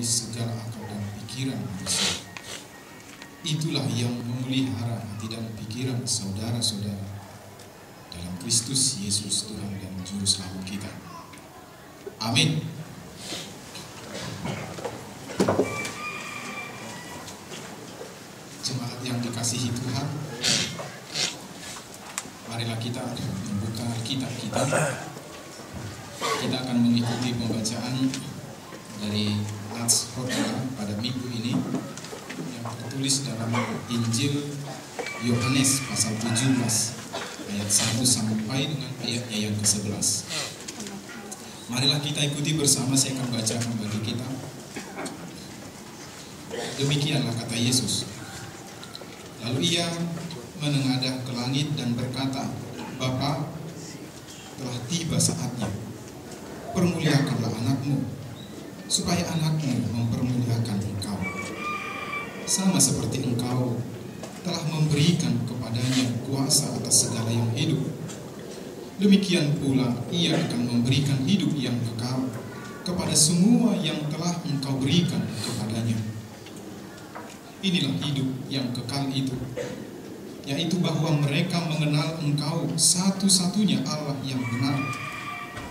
melampaui segala akal dan pikiran manusia. Itulah yang memelihara hati dan pikiran saudara-saudara dalam Kristus Yesus Tuhan dan Juru Selamat kita. Amin. Jemaat yang dikasihi Tuhan, marilah kita membuka kitab kita. Kita akan mengikuti pembacaan dari Nats Khotbah pada minggu ini yang tertulis dalam Injil Yohanes pasal 17 ayat 1 sampai dengan ayatnya yang ke-11. Marilah kita ikuti bersama saya akan bacakan bagi kita. Demikianlah kata Yesus. Lalu ia menengadah ke langit dan berkata, Bapa, telah tiba saatnya. Permuliakanlah anakmu, supaya anakmu mempermuliakan engkau. Sama seperti engkau telah memberikan kepadanya kuasa atas segala yang hidup. Demikian pula ia akan memberikan hidup yang kekal kepada semua yang telah engkau berikan kepadanya. Inilah hidup yang kekal itu, yaitu bahwa mereka mengenal engkau satu-satunya Allah yang benar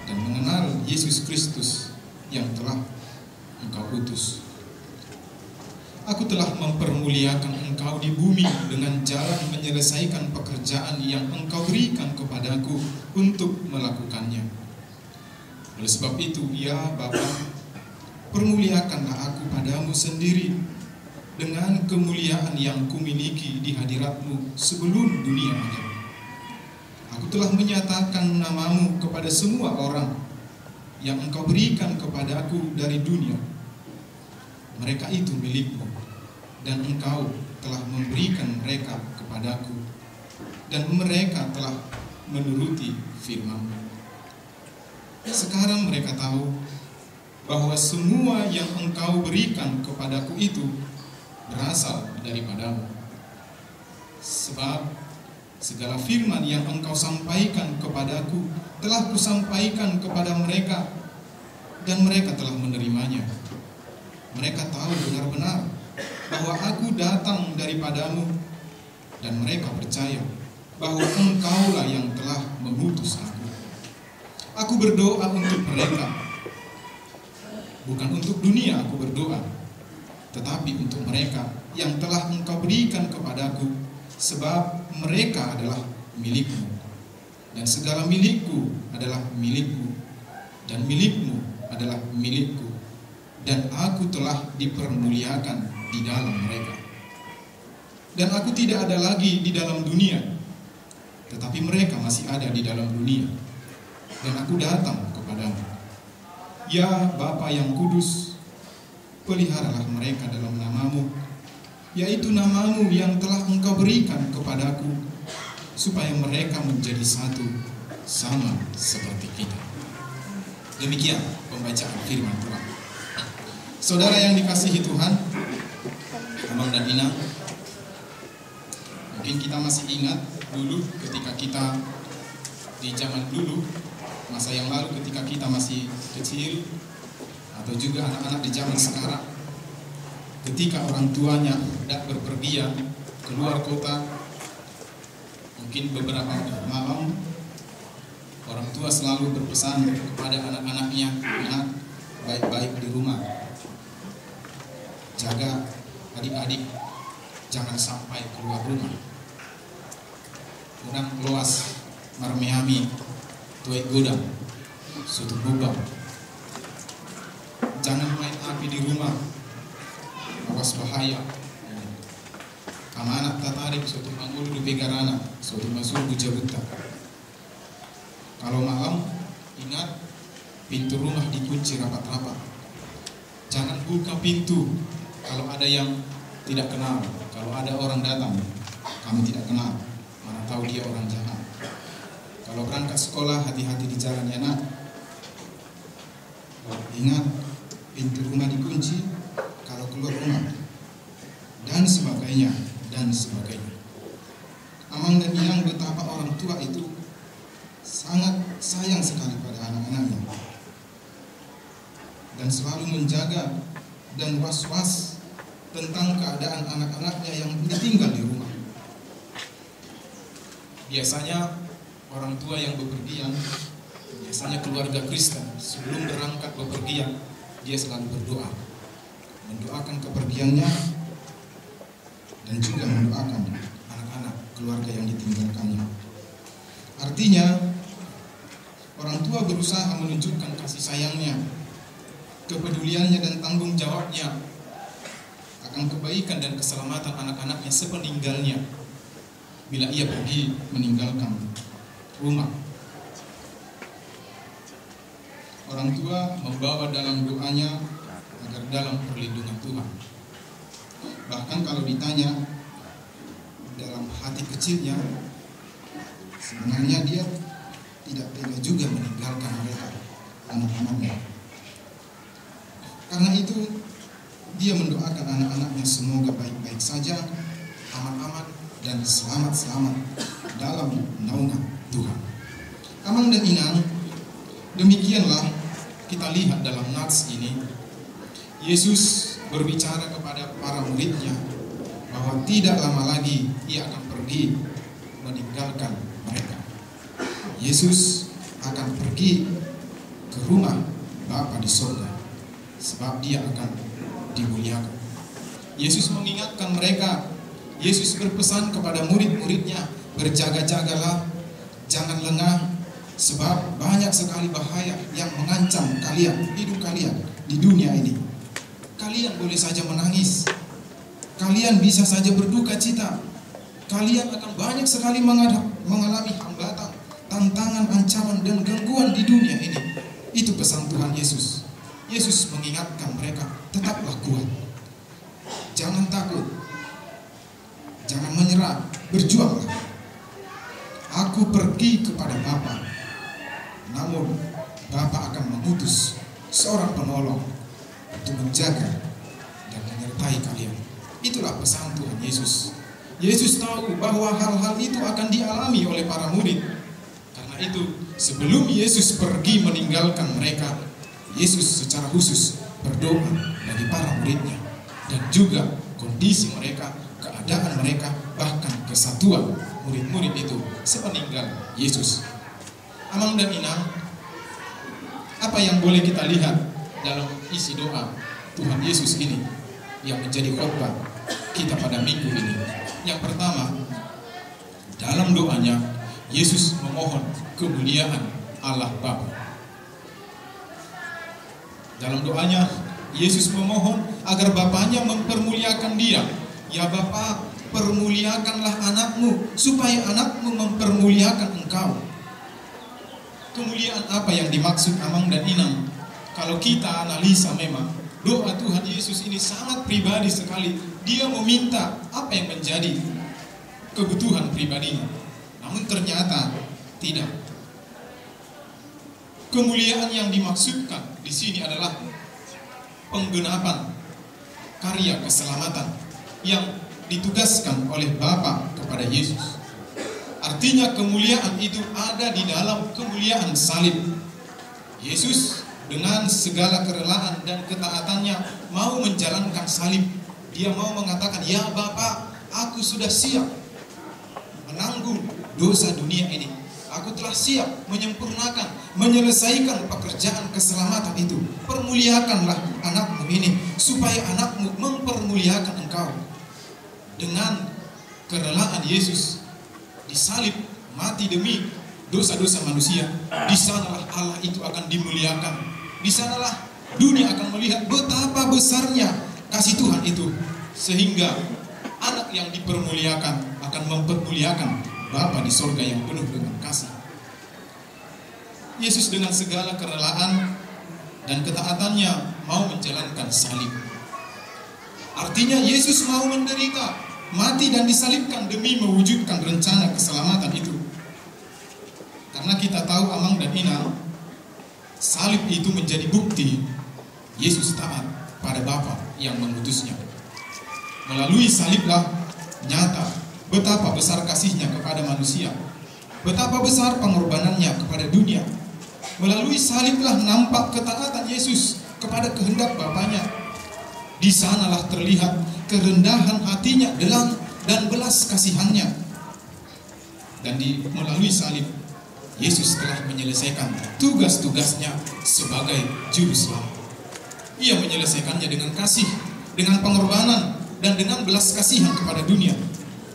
dan mengenal Yesus Kristus yang telah engkau utus. Aku telah mempermuliakan engkau di bumi dengan jalan menyelesaikan pekerjaan yang engkau berikan kepadaku untuk melakukannya. Oleh sebab itu, ya Bapa, permuliakanlah aku padamu sendiri dengan kemuliaan yang kumiliki di hadiratmu sebelum dunia ada. Aku telah menyatakan namamu kepada semua orang yang engkau berikan kepadaku dari dunia. Mereka itu milikmu, dan engkau telah memberikan mereka kepadaku, dan mereka telah menuruti firman Sekarang mereka tahu bahwa semua yang engkau berikan kepadaku itu berasal daripadamu. Sebab segala firman yang engkau sampaikan kepadaku telah kusampaikan kepada mereka dan mereka telah menerimanya. Mereka tahu benar-benar bahwa aku datang daripadamu dan mereka percaya bahwa engkaulah yang telah mengutus aku. Aku berdoa untuk mereka. Bukan untuk dunia aku berdoa, tetapi untuk mereka yang telah engkau berikan kepadaku, sebab mereka adalah milikmu. Dan segala milikku adalah milikmu, dan milikmu adalah milikku. Dan aku telah dipermuliakan di dalam mereka. Dan aku tidak ada lagi di dalam dunia, tetapi mereka masih ada di dalam dunia. Dan aku datang kepadamu. Ya Bapa yang kudus, peliharalah mereka dalam namamu, yaitu namamu yang telah engkau berikan kepadaku, supaya mereka menjadi satu, sama seperti kita. Demikian pembacaan firman Tuhan. Saudara yang dikasihi Tuhan, Abang dan Ina, mungkin kita masih ingat dulu ketika kita di zaman dulu masa yang lalu ketika kita masih kecil atau juga anak-anak di zaman sekarang ketika orang tuanya tidak berpergian keluar kota mungkin beberapa malam orang tua selalu berpesan kepada anak-anaknya anak baik-baik di rumah. Jaga adik-adik jangan sampai keluar rumah. Kurang luas marmehami tuai godang suatu bubang. Jangan main api di rumah. Awas bahaya. Amanat tatarik suatu mangulu di pegarana suatu masuk bujabuta kalau malam ingat pintu rumah dikunci rapat-rapat jangan buka pintu kalau ada yang tidak kenal kalau ada orang datang kamu tidak kenal mana tahu dia orang jahat kalau berangkat sekolah hati-hati di jalan ya nak. Ingat pintu rumah dikunci kalau keluar rumah dan sebagainya dan sebagainya. Amang dan Inang betapa orang tua itu sangat sayang sekali pada anak-anaknya dan selalu menjaga dan was-was tentang keadaan anak-anaknya yang ditinggal di rumah. Biasanya orang tua yang bepergian, biasanya keluarga Kristen sebelum berangkat bepergian, dia selalu berdoa, mendoakan kepergiannya dan juga mendoakan anak-anak keluarga yang ditinggalkannya. Artinya, orang tua berusaha menunjukkan kasih sayangnya, kepeduliannya dan tanggung jawabnya akan kebaikan dan keselamatan anak-anaknya sepeninggalnya bila ia pergi meninggalkan rumah. Orang tua membawa dalam doanya agar dalam perlindungan Tuhan. Bahkan kalau ditanya dalam hati kecilnya, sebenarnya dia tidak tega juga meninggalkan mereka, anak-anaknya. Karena itu dia mendoakan anak-anaknya semoga baik-baik saja, aman-aman dan selamat-selamat dalam naungan Tuhan. Amang dan Inang, demikianlah kita lihat dalam nats ini. Yesus berbicara kepada para muridnya bahwa tidak lama lagi ia akan pergi meninggalkan mereka. Yesus akan pergi ke rumah Bapa di sorga sebab dia akan dimuliakan. Yesus mengingatkan mereka Yesus berpesan kepada murid-muridnya, berjaga-jagalah, jangan lengah, sebab banyak sekali bahaya yang mengancam kalian, hidup kalian di dunia ini. Kalian boleh saja menangis, kalian bisa saja berduka cita, kalian akan banyak sekali mengalami hambatan, tantangan, ancaman, dan gangguan di dunia ini. Itu pesan Tuhan Yesus. Yesus mengingatkan mereka, tetaplah kuat. Jangan takut, Jangan menyerah, berjuanglah. Aku pergi kepada Bapa. Namun Bapa akan mengutus seorang penolong untuk menjaga dan menyertai kalian. Itulah pesan Tuhan Yesus. Yesus tahu bahwa hal-hal itu akan dialami oleh para murid. Karena itu, sebelum Yesus pergi meninggalkan mereka, Yesus secara khusus berdoa bagi para muridnya dan juga kondisi mereka keadaan mereka, bahkan kesatuan murid-murid itu sepeninggal Yesus. Amang dan Inang, apa yang boleh kita lihat dalam isi doa Tuhan Yesus ini yang menjadi khotbah kita pada minggu ini? Yang pertama, dalam doanya Yesus memohon kemuliaan Allah Bapa. Dalam doanya Yesus memohon agar Bapaknya mempermuliakan dia Ya Bapa, permuliakanlah anakmu supaya anakmu mempermuliakan engkau. Kemuliaan apa yang dimaksud Amang dan Inang? Kalau kita analisa memang doa Tuhan Yesus ini sangat pribadi sekali. Dia meminta apa yang menjadi kebutuhan pribadinya. Namun ternyata tidak. Kemuliaan yang dimaksudkan di sini adalah penggenapan karya keselamatan yang ditugaskan oleh Bapa kepada Yesus. Artinya kemuliaan itu ada di dalam kemuliaan salib. Yesus dengan segala kerelaan dan ketaatannya mau menjalankan salib. Dia mau mengatakan, "Ya Bapa, aku sudah siap menanggung dosa dunia ini. Aku telah siap menyempurnakan, menyelesaikan pekerjaan keselamatan itu. Permuliakanlah anakmu ini supaya anakmu mempermuliakan engkau." dengan kerelaan Yesus disalib mati demi dosa-dosa manusia di sanalah Allah itu akan dimuliakan di sanalah dunia akan melihat betapa besarnya kasih Tuhan itu sehingga anak yang dipermuliakan akan mempermuliakan Bapa di sorga yang penuh dengan kasih Yesus dengan segala kerelaan dan ketaatannya mau menjalankan salib artinya Yesus mau menderita mati dan disalibkan demi mewujudkan rencana keselamatan itu. Karena kita tahu Amang dan Ina, salib itu menjadi bukti Yesus taat pada Bapa yang mengutusnya. Melalui saliblah nyata betapa besar kasihnya kepada manusia, betapa besar pengorbanannya kepada dunia. Melalui saliblah nampak ketaatan Yesus kepada kehendak Bapaknya. Di sanalah terlihat kerendahan hatinya dalam dan belas kasihannya. Dan di melalui salib Yesus telah menyelesaikan tugas-tugasnya sebagai juru selamat. Ia menyelesaikannya dengan kasih, dengan pengorbanan, dan dengan belas kasihan kepada dunia.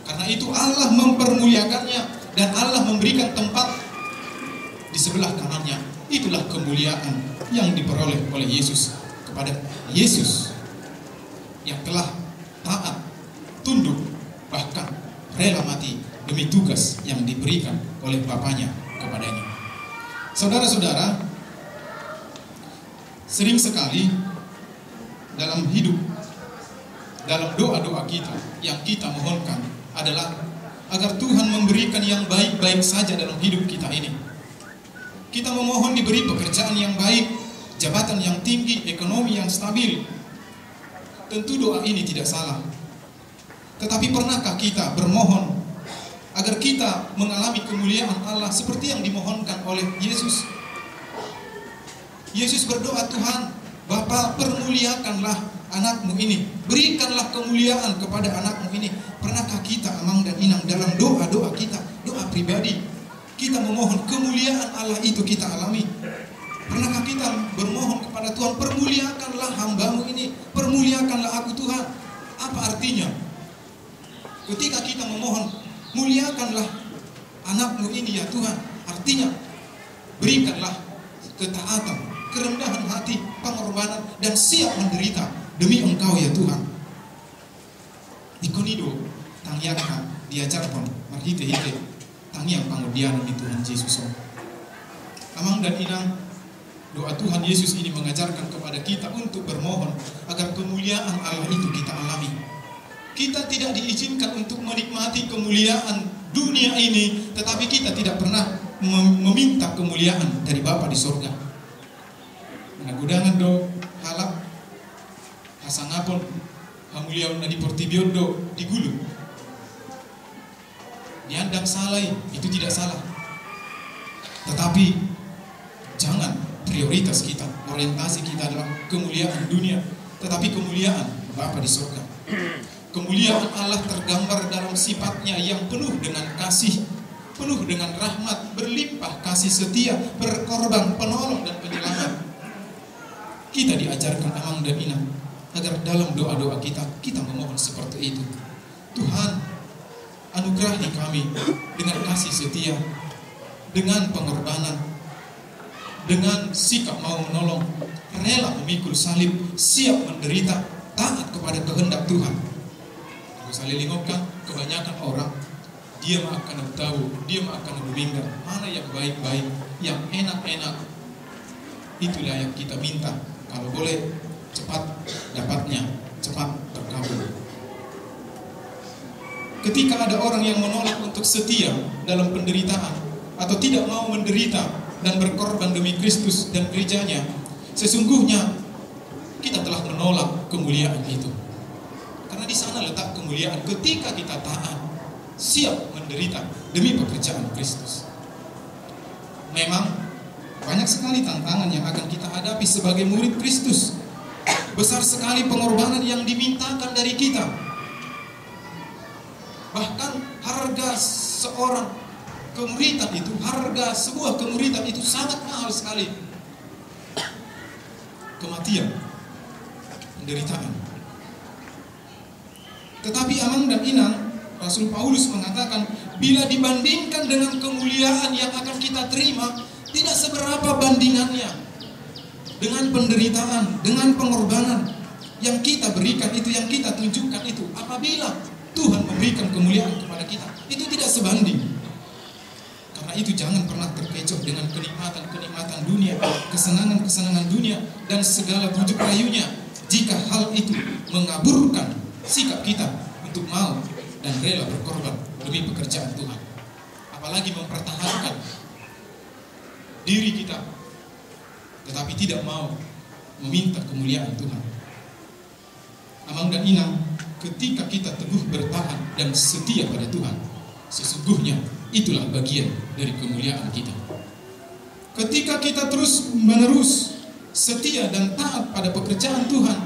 Karena itu Allah mempermuliakannya dan Allah memberikan tempat di sebelah kanannya. Itulah kemuliaan yang diperoleh oleh Yesus kepada Yesus yang telah taat, tunduk, bahkan rela mati demi tugas yang diberikan oleh Bapaknya kepadanya. Saudara-saudara, sering sekali dalam hidup, dalam doa-doa kita yang kita mohonkan adalah agar Tuhan memberikan yang baik-baik saja dalam hidup kita ini. Kita memohon diberi pekerjaan yang baik, jabatan yang tinggi, ekonomi yang stabil. Tentu doa ini tidak salah. Tetapi pernahkah kita bermohon agar kita mengalami kemuliaan Allah seperti yang dimohonkan oleh Yesus? Yesus berdoa, Tuhan, Bapa permuliakanlah anakmu ini. Berikanlah kemuliaan kepada anakmu ini. Pernahkah kita amang dan inang dalam doa-doa kita, doa pribadi, kita memohon kemuliaan Allah itu kita alami. Pernahkah kita bermohon kepada Tuhan, permuliakanlah hambamu ini, permuliakanlah aku Tuhan. Apa artinya? Ketika kita memohon, muliakanlah anakmu ini ya Tuhan. Artinya, berikanlah ketaatan, kerendahan hati, pengorbanan, dan siap menderita demi engkau ya Tuhan. Ikonido, tangyaka, diajarkan, marhite-hite, tangiang pangudian di Tuhan Yesus. Amang dan inang, doa Tuhan Yesus ini mengajarkan kepada kita untuk bermohon agar kemuliaan Allah itu kita alami. Kita tidak diizinkan untuk menikmati kemuliaan dunia ini, tetapi kita tidak pernah meminta kemuliaan dari Bapa di surga. Nagudangan do halap hasangapon hamuliaun na di portibiondo di gulu. Diandang salai itu tidak salah. Tetapi jangan prioritas kita, orientasi kita adalah kemuliaan dunia, tetapi kemuliaan Bapa di surga. Kemuliaan Allah tergambar dalam sifatnya yang penuh dengan kasih, penuh dengan rahmat, berlimpah kasih setia, berkorban, penolong dan penyelamat. Kita diajarkan amang dan inang agar dalam doa-doa kita kita memohon seperti itu. Tuhan, anugerahi kami dengan kasih setia, dengan pengorbanan, dengan sikap mau menolong, rela memikul salib, siap menderita, taat kepada kehendak Tuhan. Salilingokkan kebanyakan orang dia akan tahu, dia akan bermingga mana yang baik-baik, yang enak-enak. Itulah yang kita minta. Kalau boleh cepat dapatnya, cepat terkabul. Ketika ada orang yang menolak untuk setia dalam penderitaan atau tidak mau menderita dan berkorban demi Kristus dan gerejanya, sesungguhnya kita telah menolak kemuliaan itu. Karena di sana letak kemuliaan ketika kita taat, siap menderita demi pekerjaan Kristus. Memang banyak sekali tantangan yang akan kita hadapi sebagai murid Kristus. Besar sekali pengorbanan yang dimintakan dari kita. Bahkan harga seorang kemuritan itu, harga sebuah kemuritan itu sangat mahal sekali. Kematian, penderitaan. Tetapi Amang dan Inang, Rasul Paulus mengatakan, bila dibandingkan dengan kemuliaan yang akan kita terima, tidak seberapa bandingannya dengan penderitaan, dengan pengorbanan yang kita berikan itu, yang kita tunjukkan itu. Apabila Tuhan memberikan kemuliaan kepada kita, itu tidak sebanding. Karena itu jangan pernah terkecoh dengan kenikmatan-kenikmatan dunia, kesenangan-kesenangan dunia, dan segala bujuk rayunya. Jika hal itu mengaburkan sikap kita untuk mau dan rela berkorban demi pekerjaan Tuhan. Apalagi mempertahankan diri kita, tetapi tidak mau meminta kemuliaan Tuhan. Amang dan Inang, ketika kita teguh bertahan dan setia pada Tuhan, sesungguhnya itulah bagian dari kemuliaan kita. Ketika kita terus menerus setia dan taat pada pekerjaan Tuhan,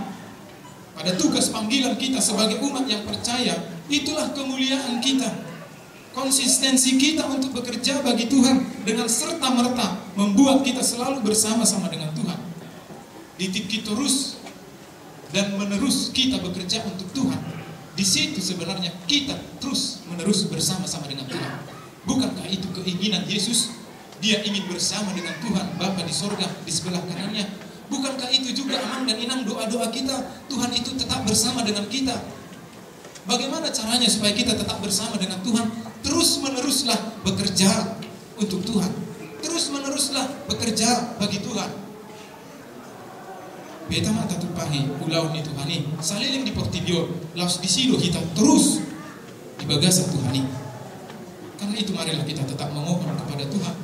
pada tugas panggilan kita sebagai umat yang percaya, itulah kemuliaan kita. Konsistensi kita untuk bekerja bagi Tuhan dengan serta-merta membuat kita selalu bersama-sama dengan Tuhan. Ditik terus dan menerus kita bekerja untuk Tuhan. Di situ sebenarnya kita terus menerus bersama-sama dengan Tuhan. Bukankah itu keinginan Yesus? Dia ingin bersama dengan Tuhan Bapa di sorga di sebelah kanannya. Bukankah itu juga amang dan inang doa-doa kita? Tuhan itu tetap bersama dengan kita. Bagaimana caranya supaya kita tetap bersama dengan Tuhan? Terus meneruslah bekerja untuk Tuhan. Terus meneruslah bekerja bagi Tuhan. Beta mata tupahi pulau ni Tuhani. Saliling di Portibio, laos di sido kita terus di bagasa Tuhani. Karena itu marilah kita tetap memohon kepada Tuhan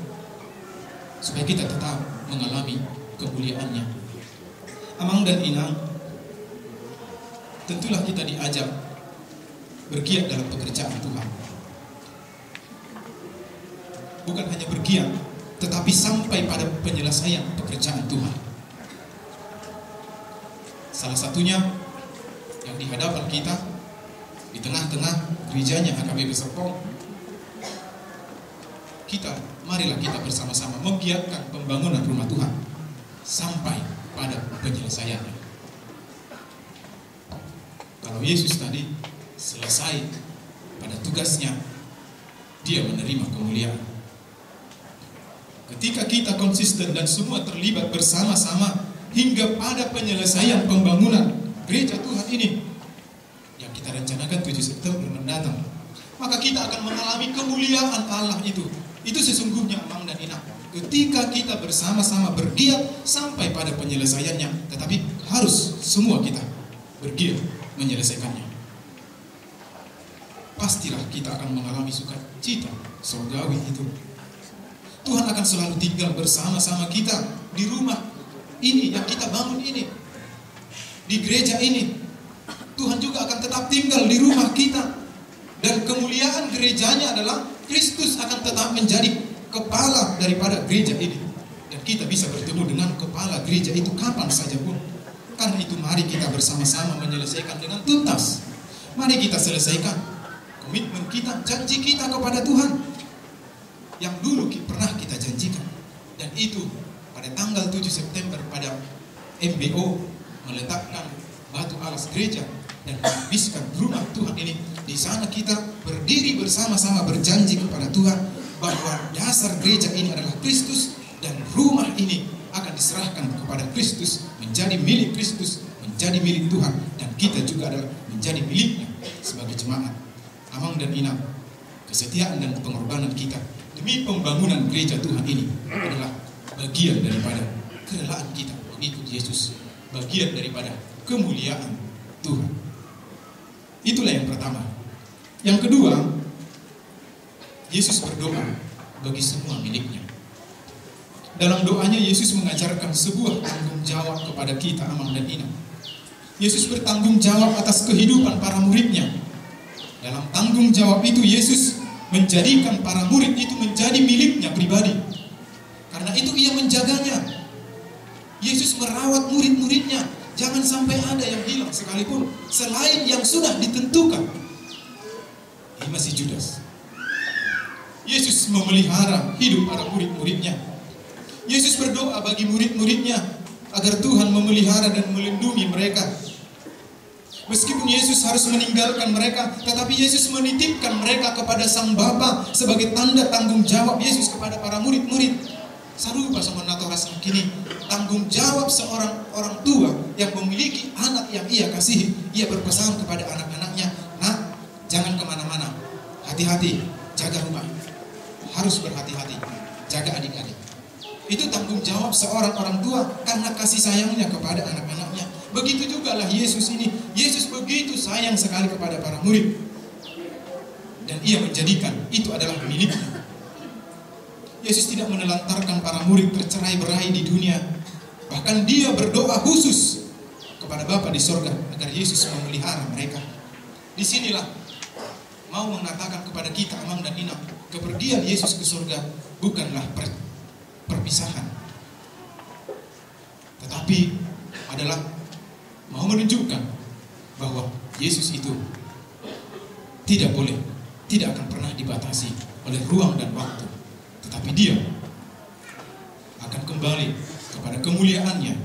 supaya kita tetap mengalami kemuliaannya. Amang dan Inang, tentulah kita diajak bergiat dalam pekerjaan Tuhan. Bukan hanya bergiat, tetapi sampai pada penyelesaian pekerjaan Tuhan. Salah satunya yang di hadapan kita, di tengah-tengah gerejanya HKBP Serpong, kita, marilah kita bersama-sama menggiatkan pembangunan rumah Tuhan sampai pada penyelesaiannya. Kalau Yesus tadi selesai pada tugasnya, dia menerima kemuliaan. Ketika kita konsisten dan semua terlibat bersama-sama hingga pada penyelesaian pembangunan gereja Tuhan ini yang kita rencanakan 7 September mendatang, maka kita akan mengalami kemuliaan Allah itu. Itu sesungguhnya Amang dan Ina. Ketika kita bersama-sama bergiat sampai pada penyelesaiannya, tetapi harus semua kita bergiat menyelesaikannya pastilah kita akan mengalami sukacita surgawi itu. Tuhan akan selalu tinggal bersama-sama kita di rumah ini yang kita bangun ini. Di gereja ini. Tuhan juga akan tetap tinggal di rumah kita. Dan kemuliaan gerejanya adalah Kristus akan tetap menjadi kepala daripada gereja ini. Dan kita bisa bertemu dengan kepala gereja itu kapan saja pun. Karena itu mari kita bersama-sama menyelesaikan dengan tuntas. Mari kita selesaikan komitmen kita, janji kita kepada Tuhan yang dulu pernah kita janjikan. Dan itu pada tanggal 7 September pada MBO meletakkan batu alas gereja dan menghabiskan rumah Tuhan ini. Di sana kita berdiri bersama-sama berjanji kepada Tuhan bahwa dasar gereja ini adalah Kristus dan rumah ini akan diserahkan kepada Kristus menjadi milik Kristus, menjadi milik Tuhan dan kita juga adalah menjadi miliknya sebagai jemaat. Amang dan Inang, kesetiaan dan pengorbanan kita demi pembangunan gereja Tuhan ini adalah bagian daripada kerelaan kita mengikut Yesus, bagian daripada kemuliaan Tuhan. Itulah yang pertama. Yang kedua, Yesus berdoa bagi semua miliknya. Dalam doanya Yesus mengajarkan sebuah tanggung jawab kepada kita Amang dan Inang. Yesus bertanggung jawab atas kehidupan para muridnya dalam tanggung jawab itu Yesus menjadikan para murid itu menjadi miliknya pribadi. Karena itu ia menjaganya. Yesus merawat murid-muridnya. Jangan sampai ada yang hilang sekalipun selain yang sudah ditentukan. Ini masih Judas. Yesus memelihara hidup para murid-muridnya. Yesus berdoa bagi murid-muridnya agar Tuhan memelihara dan melindungi mereka Meskipun Yesus harus meninggalkan mereka, tetapi Yesus menitipkan mereka kepada Sang Bapa sebagai tanda tanggung jawab Yesus kepada para murid-murid. Sarupa sama rasa kini tanggung jawab seorang orang tua yang memiliki anak yang ia kasihi. Ia berpesan kepada anak-anaknya, nak jangan ke mana-mana, hati-hati, jaga rumah, harus berhati-hati, jaga adik-adik. Itu tanggung jawab seorang orang tua karena kasih sayangnya kepada anak-anaknya. Begitu juga lah Yesus ini. Yesus begitu sayang sekali kepada para murid. Dan ia menjadikan itu adalah miliknya. Yesus tidak menelantarkan para murid tercerai berai di dunia. Bahkan dia berdoa khusus kepada Bapa di sorga agar Yesus memelihara mereka. Di sinilah mau mengatakan kepada kita Amang dan Inam, kepergian Yesus ke surga bukanlah per, perpisahan. Tetapi adalah menunjukkan bahwa Yesus itu tidak boleh, tidak akan pernah dibatasi oleh ruang dan waktu. Tetapi dia akan kembali kepada kemuliaannya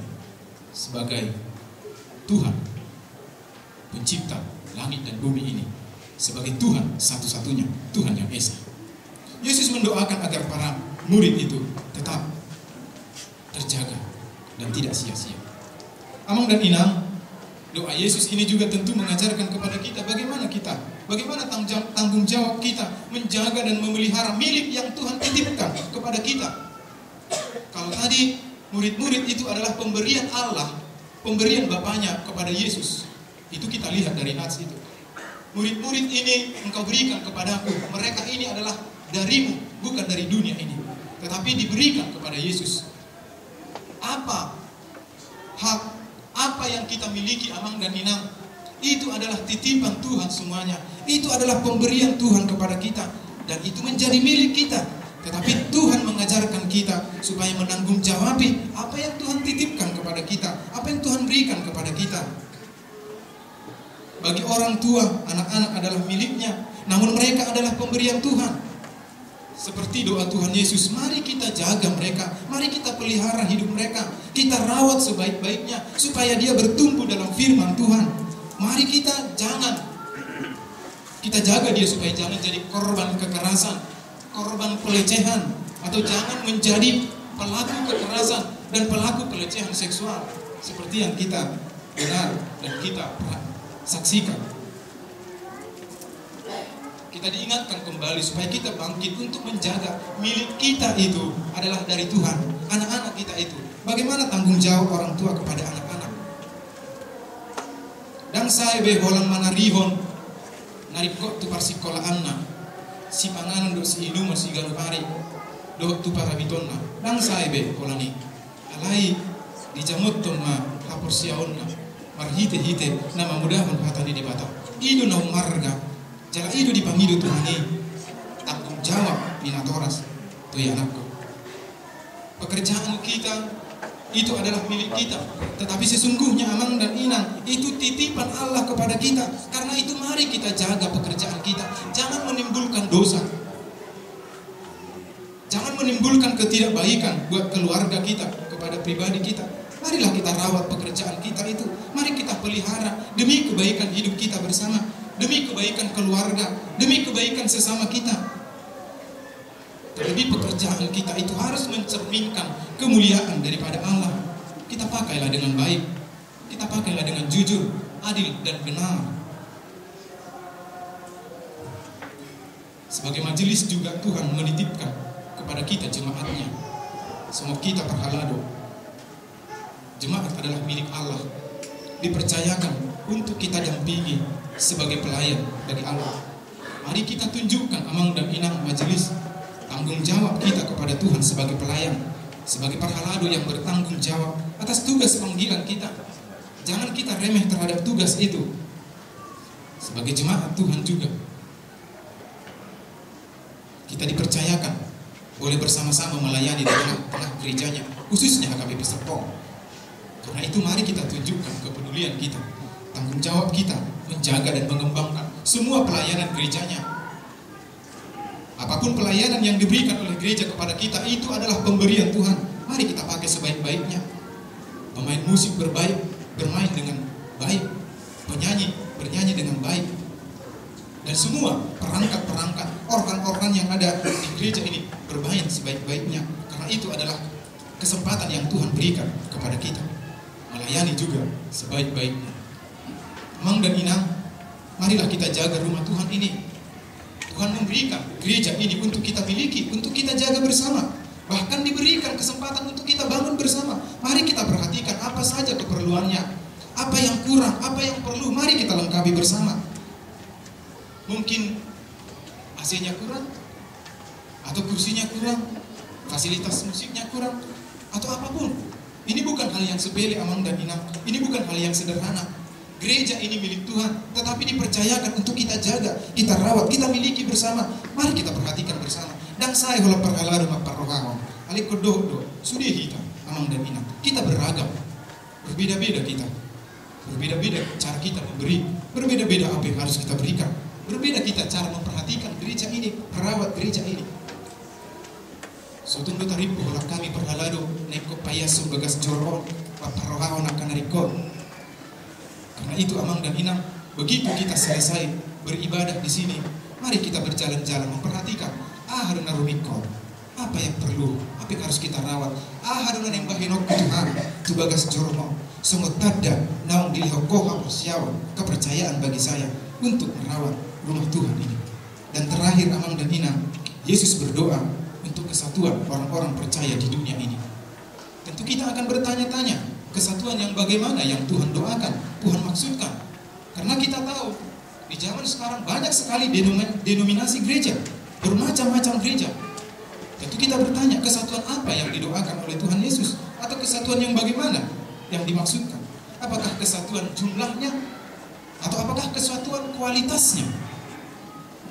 sebagai Tuhan, pencipta langit dan bumi ini. Sebagai Tuhan satu-satunya, Tuhan yang Esa. Yesus mendoakan agar para murid itu tetap terjaga dan tidak sia-sia. Amang dan Inang, Yesus ini juga tentu mengajarkan kepada kita bagaimana kita, bagaimana tanggung jawab kita menjaga dan memelihara milik yang Tuhan titipkan kepada kita. Kalau tadi murid-murid itu adalah pemberian Allah, pemberian Bapaknya kepada Yesus. Itu kita lihat dari nats itu. Murid-murid ini engkau berikan kepadaku. Mereka ini adalah darimu, bukan dari dunia ini. Tetapi diberikan kepada Yesus. Apa hak, apa yang kita miliki Amang dan Inang? Itu adalah titipan Tuhan semuanya. Itu adalah pemberian Tuhan kepada kita. Dan itu menjadi milik kita. Tetapi Tuhan mengajarkan kita supaya menanggung jawabi apa yang Tuhan titipkan kepada kita, apa yang Tuhan berikan kepada kita. Bagi orang tua, anak-anak adalah miliknya, namun mereka adalah pemberian Tuhan. Seperti doa Tuhan Yesus, mari kita jaga mereka, mari kita pelihara hidup mereka, kita rawat sebaik-baiknya supaya dia bertumbuh dalam firman Tuhan. Mari kita jangan kita jaga dia supaya jangan jadi korban kekerasan, korban pelecehan atau jangan menjadi pelaku kekerasan dan pelaku pelecehan seksual seperti yang kita dengar dan kita saksikan. Kita diingatkan kembali supaya kita bangkit untuk menjaga milik kita itu adalah dari Tuhan, anak-anak kita itu. Bagaimana tanggung jawab orang tua kepada anak-anak? Dan saya be holang mana rihon. Narik kok tu parsikola anak si panganan do si hidung si galu pari do tu para bitonna dan saya be kolani alai di jamut ma hapur siaonna marhite hite nama mudahun hatani di bata idu marga jala idu di pangidu tuhani tanggung jawab minatoras tu ya anakku pekerjaan kita itu adalah milik kita. Tetapi sesungguhnya Amang dan Inang itu titipan Allah kepada kita. Karena itu mari kita jaga pekerjaan kita. Jangan menimbulkan dosa. Jangan menimbulkan ketidakbaikan buat keluarga kita, kepada pribadi kita. Marilah kita rawat pekerjaan kita itu. Mari kita pelihara demi kebaikan hidup kita bersama, demi kebaikan keluarga, demi kebaikan sesama kita. Jadi pekerjaan kita itu harus mencerminkan kemuliaan daripada Allah. Kita pakailah dengan baik. Kita pakailah dengan jujur, adil dan benar. Sebagai majelis juga Tuhan menitipkan kepada kita jemaatnya. Semua kita perhalado. Jemaat adalah milik Allah. Dipercayakan untuk kita dampingi sebagai pelayan bagi Allah. Mari kita tunjukkan amang dan inang majelis tanggung jawab kita kepada Tuhan sebagai pelayan, sebagai parhalado yang bertanggung jawab atas tugas panggilan kita. Jangan kita remeh terhadap tugas itu. Sebagai jemaat Tuhan juga. Kita dipercayakan boleh bersama-sama melayani di tengah-tengah gerejanya, khususnya HKBP Serpong. Karena itu mari kita tunjukkan kepedulian kita, tanggung jawab kita menjaga dan mengembangkan semua pelayanan gerejanya Apa pun pelayanan yang diberikan oleh gereja kepada kita itu adalah pemberian Tuhan. Mari kita pakai sebaik-baiknya. Pemain musik berbaik, bermain dengan baik. Penyanyi bernyanyi dengan baik. Dan semua perangkat-perangkat, organ-organ yang ada di gereja ini bermain sebaik-baiknya. Karena itu adalah kesempatan yang Tuhan berikan kepada kita. Melayani juga sebaik-baiknya. Mang dan Inang, marilah kita jaga rumah Tuhan ini Tuhan memberikan gereja ini untuk kita miliki, untuk kita jaga bersama. Bahkan diberikan kesempatan untuk kita bangun bersama. Mari kita perhatikan apa saja keperluannya. Apa yang kurang, apa yang perlu, mari kita lengkapi bersama. Mungkin AC-nya kurang, atau kursinya kurang, fasilitas musiknya kurang, atau apa pun. Ini bukan hal yang sepele, Amang dan Inang. Ini bukan hal yang sederhana. Gereja ini milik Tuhan, tetapi dipercayakan untuk kita jaga, kita rawat, kita miliki bersama. Mari kita perhatikan bersama. Dan saya kalau perkala rumah parohahon, alik kodoh do, sudah kita, amang dan inang. Kita beragam, berbeda-beda kita. Berbeda-beda cara kita memberi, berbeda-beda apa yang harus kita berikan. Berbeda kita cara memperhatikan gereja ini, merawat gereja ini. Sotong do taripo lah kami perhalado neko payaso bagas jorong paparohao nak kanarikon. Karena itu amang dan inang begitu kita selesai beribadah di sini, mari kita berjalan-jalan memperhatikan ah haruna rumikon apa yang perlu, apa yang harus kita rawat. Ah haruna yang bahinok Tuhan, tu bagas jorong Sungguh tada naung dilihokoha persiawan kepercayaan bagi saya untuk merawat rumah Tuhan ini. Dan terakhir amang dan inang, Yesus berdoa untuk kesatuan orang-orang percaya di dunia ini. Tentu kita akan bertanya-tanya, kesatuan yang bagaimana yang Tuhan doakan, Tuhan maksudkan. Karena kita tahu, di zaman sekarang banyak sekali denominasi gereja, bermacam-macam gereja. Tentu kita bertanya, kesatuan apa yang didoakan oleh Tuhan Yesus? Atau kesatuan yang bagaimana yang dimaksudkan? Apakah kesatuan jumlahnya? Atau apakah kesatuan kualitasnya?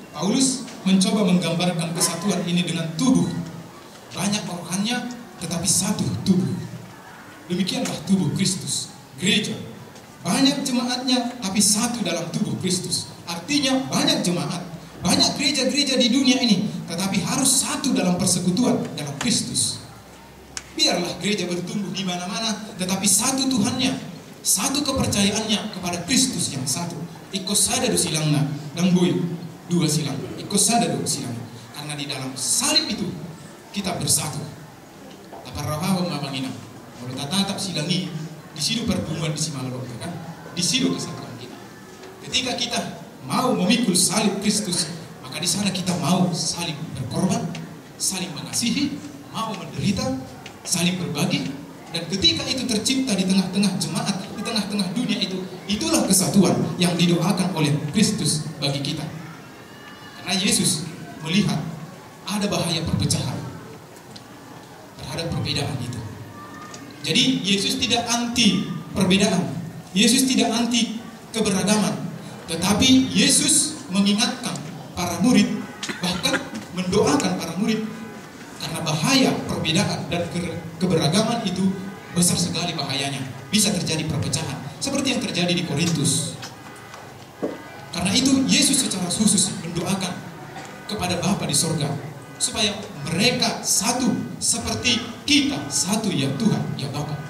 Paulus mencoba menggambarkan kesatuan ini dengan tubuh. Banyak bawahannya tetapi satu tubuh. Demikianlah tubuh Kristus, gereja. Banyak jemaatnya tapi satu dalam tubuh Kristus. Artinya banyak jemaat, banyak gereja-gereja di dunia ini tetapi harus satu dalam persekutuan dalam Kristus. Biarlah gereja bertumbuh di mana-mana tetapi satu Tuhannya, satu kepercayaannya kepada Kristus yang satu. Ikut sadar silangna dan boy dua silang ikut sadar dua silang karena di dalam salib itu kita bersatu apa rahawa mulai tatap silangi di situ di Simalolo kan? Di situ kesatuan kita. Ketika kita mau memikul salib Kristus maka di sana kita mau saling berkorban saling mengasihi mau menderita saling berbagi. Dan ketika itu tercipta di tengah-tengah jemaat di tengah-tengah dunia itu itulah kesatuan yang didoakan oleh Kristus bagi kita. Karena Yesus melihat ada bahaya perpecahan terhadap perbedaan itu. Jadi Yesus tidak anti perbedaan. Yesus tidak anti keberagaman. Tetapi Yesus mengingatkan para murid bahkan mendoakan para murid karena bahaya perbedaan dan keberagaman itu besar sekali bahayanya. Bisa terjadi perpecahan seperti yang terjadi di Korintus. Karena itu Yesus secara khusus mendoakan kepada Bapa di sorga supaya mereka satu seperti kita satu ya Tuhan ya Bapa.